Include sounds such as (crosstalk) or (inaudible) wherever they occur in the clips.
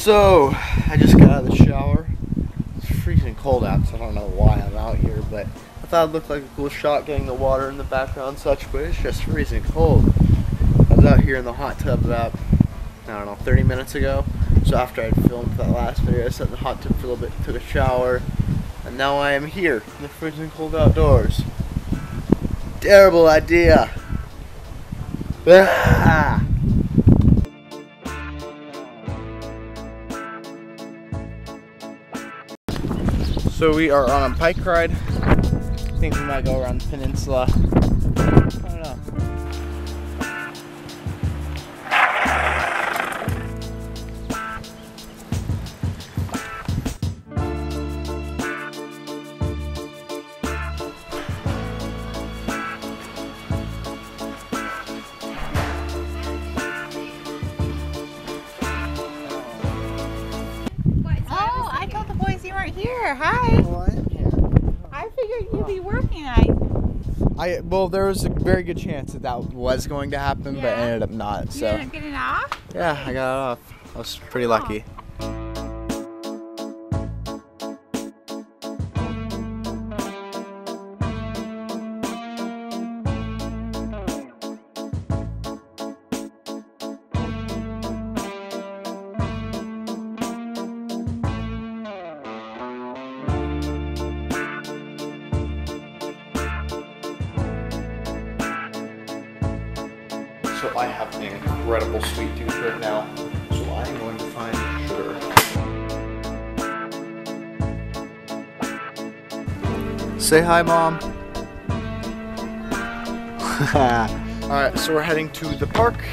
So, I just got out of the shower. It's freezing cold out, so I don't know why I'm out here, but I thought it looked like a cool shot getting the water in the background such, but it's just freezing cold. I was out here in the hot tub about, I don't know, 30 minutes ago. So after I filmed that last video, I sat in the hot tub for a little bit, took a shower, and now I am here in the freezing cold outdoors. Terrible idea. (sighs) Ah! So we are on a bike ride. I think we might go around the peninsula. I don't know. Here. Hi. I am here. I figured you'd be working. I I well, there was a very good chance that that was going to happen, but Yeah. ended up not. So didn't get it off. yeah, I got it off. I was pretty lucky. So I have an incredible sweet tooth right now. So I'm going to find sugar. Say hi, mom. (laughs) Alright, so we're heading to the park.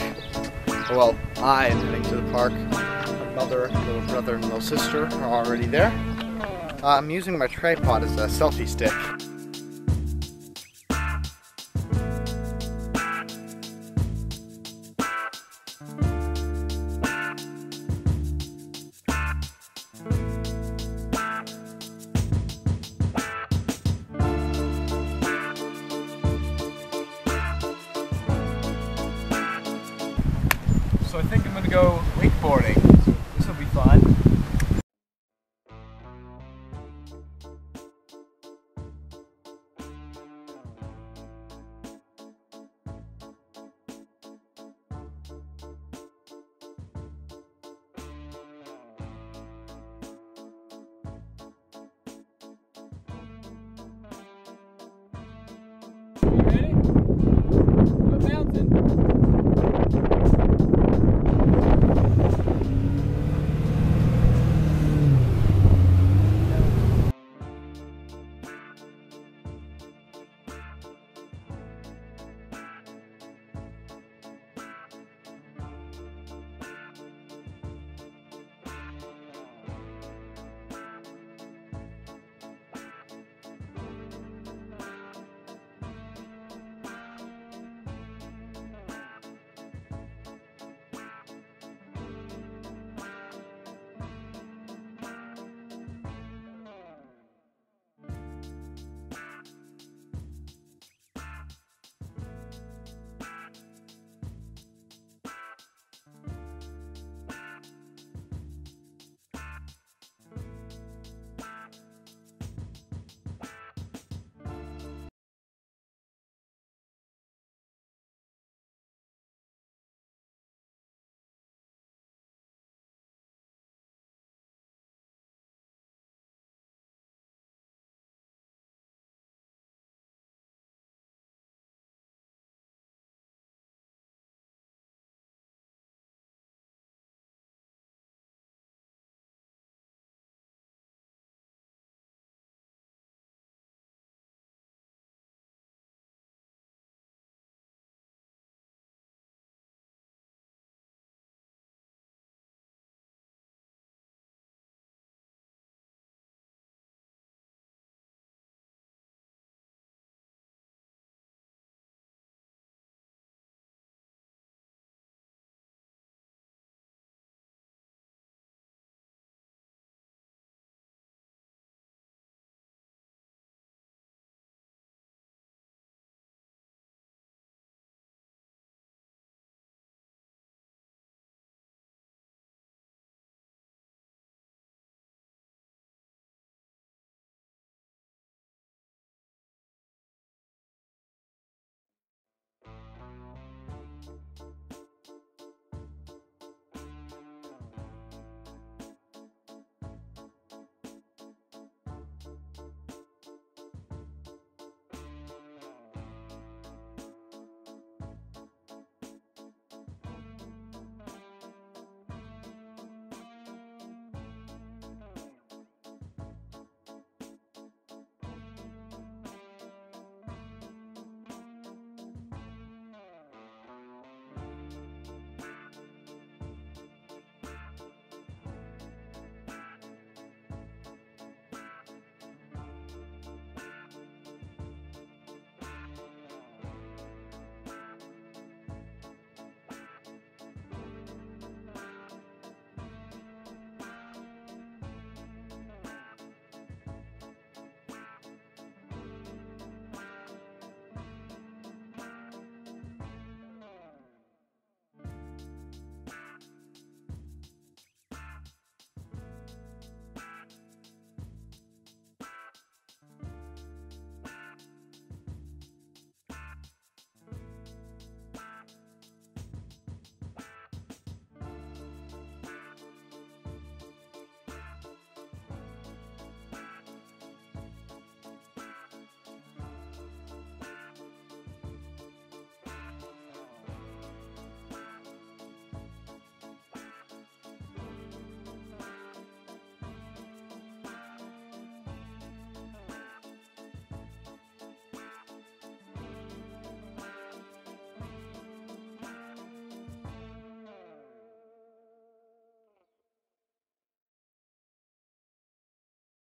Well, I am heading to the park. My mother, little brother, and little sister are already there. Uh, I'm using my tripod as a selfie stick. Gonna go wakeboarding.